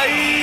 ahí.